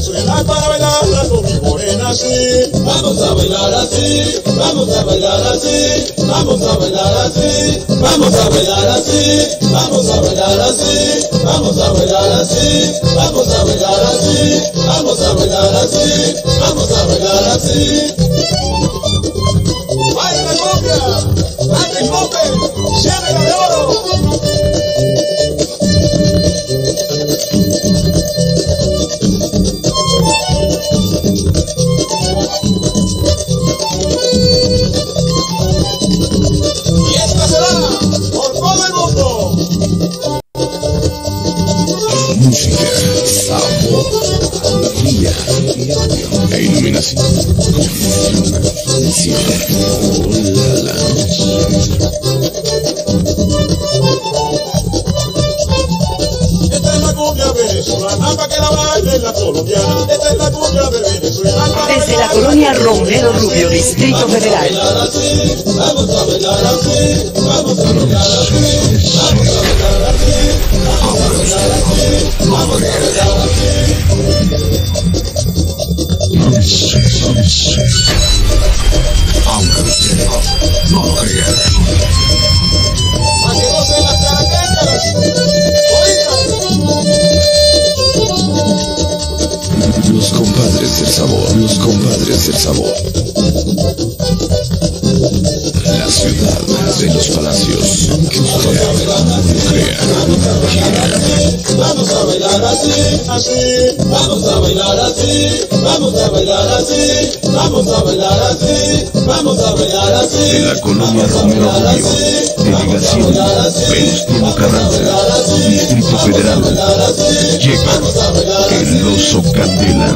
Venezuela para con mi morena así. Vamos a bailar así, vamos a bailar así, vamos a bailar así, vamos a bailar así, vamos a bailar así, vamos a bailar así, vamos a bailar así, vamos a bailar así, vamos a bailar así. ¡Baila copia! ¡Ande cope! Música, sabor, e iluminación. Esta es la que la la. Esta es la de Venezuela Desde la colonia Romero Rubio. Distrito Federal. vamos a bailar así, vamos a bailar así, No. Los compadres del sabor, los compadres del sabor. La ciudad de los palacios, que usted no lo crea. Vamos a bailar así, Así. vamos a bailar así, vamos a bailar así, vamos a bailar así, vamos a bailar así. De la colonia Romero Rubio, delegación Venustiano Carranza, Distrito Federal, llega el oso Candela.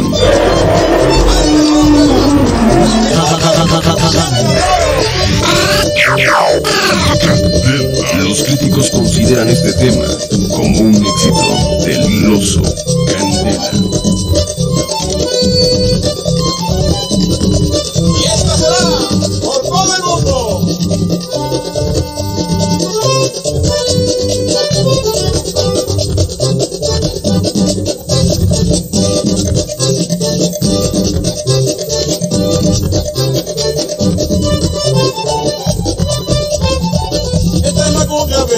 Este tema como un éxito del oso Candela.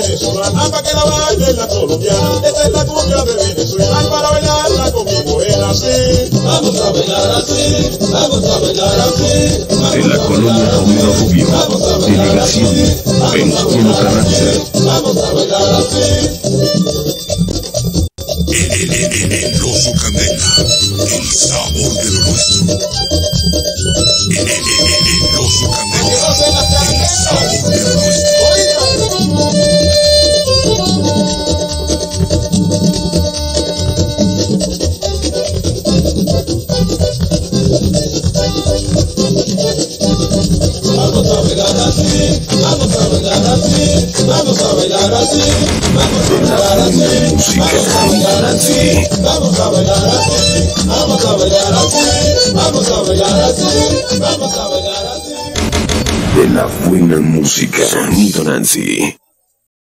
Cumbia venezolana para que la baile la colombiana. Esta es la cumbia de Venezuela para bailarla con mi morena así. Vamos a bailar así, vamos a bailar así, De la colonia Romero Rubio, delegación Venustiano Carranza. vamos a bailar así. El oso Candela, el sabor de lo nuestro. El oso Que vamos a bailar así, vamos a bailar así, vamos a bailar así, vamos a bailar así, vamos a bailar así, vamos a bailar así, vamos a bailar así, vamos a bailar así. De la buena música, Sonido Nancy.